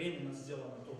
временно сделано, то